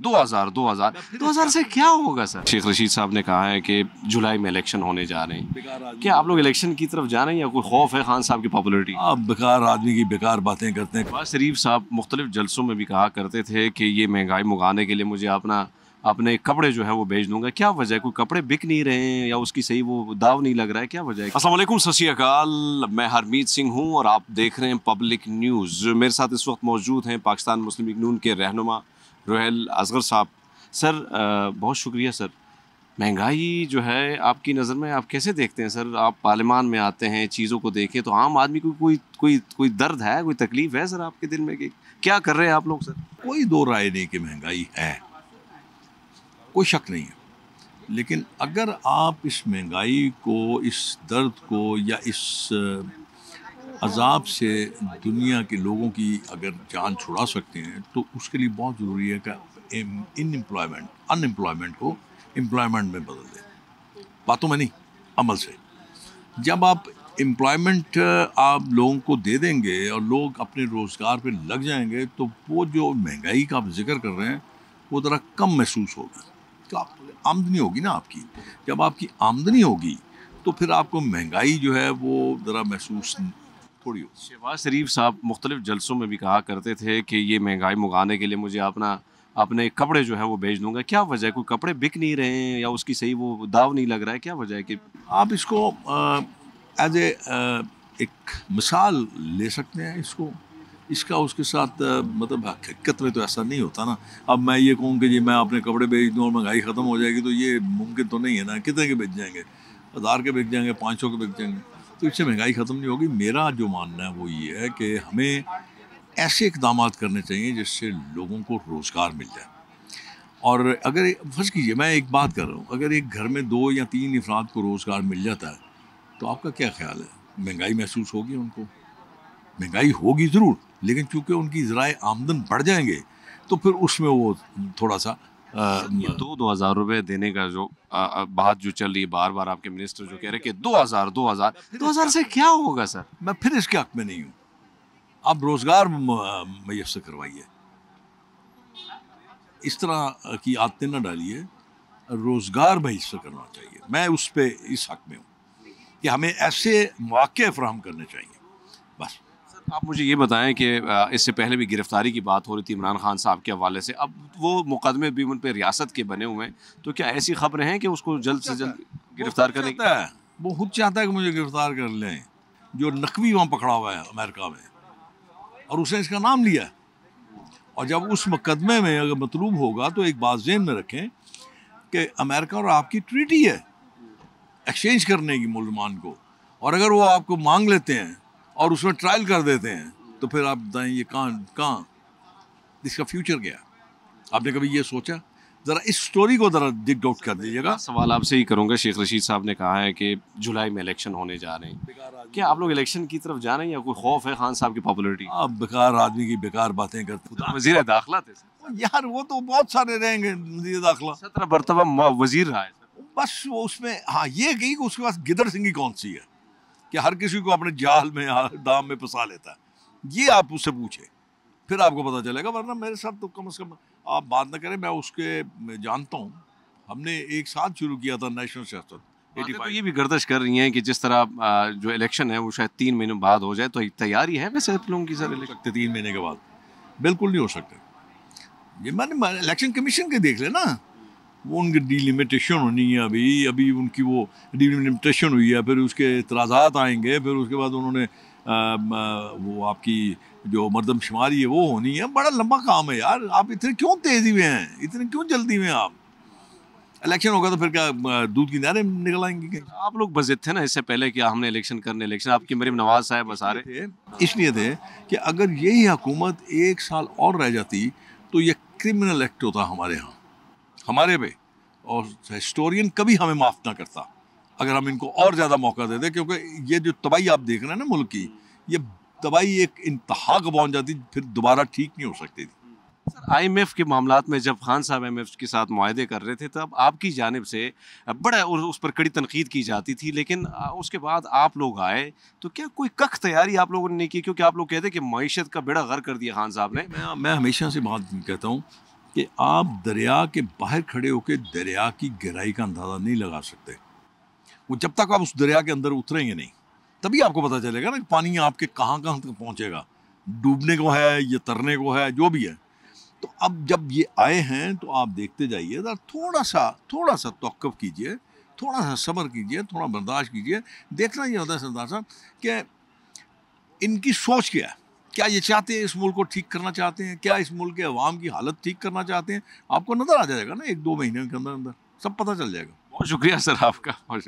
दो हज़ार दो हज़ार। दो हज़ार से क्या होगा सर? शेख रशीद साहब ने कहा है कि जुलाई में इलेक्शन होने जा रहे हैं। क्या आप लोग इलेक्शन की तरफ़ जा रहे हैं या कोई खौफ है खान साहब की पॉपुलरिटी? आप बेकार आदमी की बेकार बातें करते हैं। नवाज़ शरीफ साहब मुख्तलिफ़ जलसों में भी कहा करते थे कि ये महँगाई मुगाने के लिए मुझे अपना अपने कपड़े जो है वो भेज दूँगा। क्या वजह है? कोई कपड़े बिक नहीं रहे हैं या उसकी सही वो दाव नहीं लग रहा है? क्या वजह है? असलम सत मैं हरमीत सिंह हूँ और आप देख रहे हैं पब्लिक न्यूज़। मेरे साथ इस वक्त मौजूद हैं पाकिस्तान मुस्लिम लीग नून के रहनुमा रोहेल असगर साहब। सर बहुत शुक्रिया सर। महँगाई जो है, आपकी नज़र में आप कैसे देखते हैं सर? आप पार्लियामान में आते हैं, चीज़ों को देखें तो आम आदमी को कोई कोई कोई दर्द है? कोई तकलीफ़ है सर आपके दिल में कि क्या कर रहे हैं आप लोग सर? कोई दो राय नहीं कि महँगाई है। कोई शक नहीं है। लेकिन अगर आप इस महँगाई को, इस दर्द को या इस अजाब से दुनिया के लोगों की अगर जान छुड़ा सकते हैं तो उसके लिए बहुत ज़रूरी है कि इन एम्प्लॉयमेंट अनएम्प्लॉयमेंट को एम्प्लॉयमेंट में बदल दें। बातों में नहीं, अमल से। जब आप एम्प्लॉयमेंट आप लोगों को दे देंगे और लोग अपने रोज़गार पे लग जाएँगे तो वो जो महँगाई का आप ज़िक्र कर रहे हैं, वो ज़रा कम महसूस होगी। तो आप, आमदनी होगी ना आपकी। जब आपकी आमदनी होगी तो फिर आपको महँगाई जो है, वो ज़रा महसूस थोड़ी हो शहबाज शरीफ साहब मुख्तलिफ़ जलसों में भी कहा करते थे कि ये महँगाई मुगाने के लिए मुझे अपना अपने कपड़े जो है वो बेच दूँगा। क्या वजह है? कोई कपड़े बिक नहीं रहे हैं या उसकी सही वो दाव नहीं लग रहा है? क्या वजह है कि आप इसको एज ए एक मिसाल ले सकते हैं इसको। इसका उसके साथ मतलब हकीकत में तो ऐसा नहीं होता ना। अब मैं ये कहूँ कि जी मैं अपने कपड़े बेच दूँ और महँगाई ख़त्म हो जाएगी तो ये मुमकिन तो नहीं है ना। कितने के बेच जाएँगे? हज़ार के बिक जाएँगे पाँच सौ के बिक जाएँगे। तो इससे महँगाई ख़त्म नहीं होगी। मेरा जो मानना है वो ये है कि हमें ऐसे इकदाम करने चाहिए जिससे लोगों को रोज़गार मिल जाए। और अगर फ़र्ज़ कीजिए, मैं एक बात कर रहा हूँ, अगर एक घर में दो या तीन अफराद को रोज़गार मिल जाता है तो आपका क्या ख्याल है? महँगाई महसूस होगी उनको? महँगाई होगी ज़रूर, लेकिन चूँकि उनकी ज़राए आमदन बढ़ जाएँगे तो फिर उसमें वो थोड़ा सा दो दो हज़ार रुपये देने का जो बात जो चल रही है बार बार आपके मिनिस्टर जो कह रहे हैं कि दो हज़ार दो हज़ार दो हज़ार से क्या होगा सर? मैं फिर इसके हक में नहीं हूँ। आप रोज़गार मैसर करवाइए। इस तरह की आदतें ना डालिए रोज़गार मैसर करना चाहिए। मैं उस पर इस हक में हूँ कि हमें ऐसे मौके फ्राहम करने चाहिए। बस। आप मुझे ये बताएँ कि इससे पहले भी गिरफ्तारी की बात हो रही थी इमरान खान साहब के हवाले से अब वो मुकदमे भी उन पर रियासत के बने हुए हैं तो क्या ऐसी खबरें हैं कि उसको जल्द से जल्द गिरफ़्तार करने की है वो खुद चाहता है कि मुझे गिरफ़्तार कर लें जो नकवी वहाँ पकड़ा हुआ है अमेरिका में और उसने इसका नाम लिया और जब उस मुकदमे में अगर मतलूब होगा तो एक बात जेन में रखें कि अमेरिका और आपकी ट्रीटी है एक्सचेंज करने की मुलमान को और अगर वो आपको मांग लेते हैं और उसमें ट्रायल कर देते हैं तो फिर आप बताएँ ये कहाँ कहाँ इसका फ्यूचर क्या आपने कभी ये सोचा? ज़रा इस स्टोरी को ज़रा डिग आउट कर दीजिएगा। सवाल आपसे ही करूँगा। शेख रशीद साहब ने कहा है कि जुलाई में इलेक्शन होने जा रहे हैं। क्या आप लोग इलेक्शन की तरफ़ जा रहे हैं या कोई खौफ है खान साहब की पॉपुलरिटी आप बेकार आदमी की बेकार बातें करते हैं। वज़ीर दाखिला थे यार वो तो बहुत सारे रहेंगे वज़ीर दाखिला। सत्रह मरतबा वज़ीर रहा है। बस वो उसमें हाँ ये कही कि उसके पास गिदड़ सिंह कौन सी है? कि हर किसी को अपने जाल में दाम में फंसा लेता है। ये आप उससे पूछे फिर आपको पता चलेगा वरना मेरे साथ तो कम अज़ कम आप बात ना करें मैं उसके मैं जानता हूँ। हमने एक साथ शुरू किया था नेशनल सियासत। तो ये भी गर्दश कर रही हैं कि जिस तरह जो इलेक्शन है वो शायद तीन महीने बाद हो जाए तो तैयारी है वैसे आप लोगों की सर सकते तीन महीने के बाद। बिल्कुल नहीं हो सकते। ये मैंने इलेक्शन कमीशन के देख लेना। वो उनकी डिलिमिटेशन होनी है अभी। अभी उनकी वो डिलिमिटेशन हुई है फिर उसके इतराज़ात आएँगे फिर उसके बाद उन्होंने आ, वो आपकी जो मरदमशुमारी है वो होनी है। बड़ा लंबा काम है यार। आप इतने क्यों तेज़ी में हैं? इतने क्यों जल्दी में आप? इलेक्शन होगा तो फिर क्या दूध की नहरें निकल आएँगी आप लोग बजित थे ना इससे पहले कि हमने इलेक्शन करने इलेक्शन आपकी मरीम नवाज़ साहब बसा रहे। थे इसलिए थे कि अगर यही हुकूमत एक साल और रह जाती तो ये क्रिमिनल एक्ट होता हमारे यहाँ। हमारे पे। और हिस्टोरियन कभी हमें माफ़ ना करता अगर हम इनको और ज़्यादा मौका दे दें क्योंकि ये जो तबाही आप देख रहे हैं ना मुल्क की ये तबाही एक इंतहा को पहुँच जाती फिर दोबारा ठीक नहीं हो सकती थी। सर आईएमएफ के मामला में जब खान साहब एमएफ के साथ माहे कर रहे थे तब आपकी जानब से बड़ा उस पर कड़ी तनकीद की जाती थी लेकिन उसके बाद आप लोग आए तो क्या कोई कख तैयारी आप लोगों ने नहीं की? क्योंकि आप लोग कहते कि मीशत का बेड़ा गर कर दिया खान साहब ने। मैं मैं हमेशा से बात कहता हूँ कि आप दरिया के बाहर खड़े होकर दरिया की गहराई का अंदाज़ा नहीं लगा सकते। वो जब तक आप उस दरिया के अंदर उतरेंगे नहीं, तभी आपको पता चलेगा ना कि पानी आपके कहाँ कहाँ तक पहुँचेगा। डूबने को है, या तरने को है, जो भी है। तो अब जब ये आए हैं तो आप देखते जाइए थोड़ा सा थोड़ा सा तोक़ कीजिए थोड़ा सा सब्र कीजिए, थोड़ा बर्दाश्त कीजिए। देखना ये होता है सरदार साहब कि इनकी सोच क्या है? क्या ये चाहते हैं इस मुल्क को ठीक करना चाहते हैं? क्या इस मुल्क के अवाम की हालत ठीक करना चाहते हैं? आपको नज़र आ जाएगा ना एक दो महीने के अंदर अंदर सब पता चल जाएगा। बहुत शुक्रिया, सर, आपका। बहुत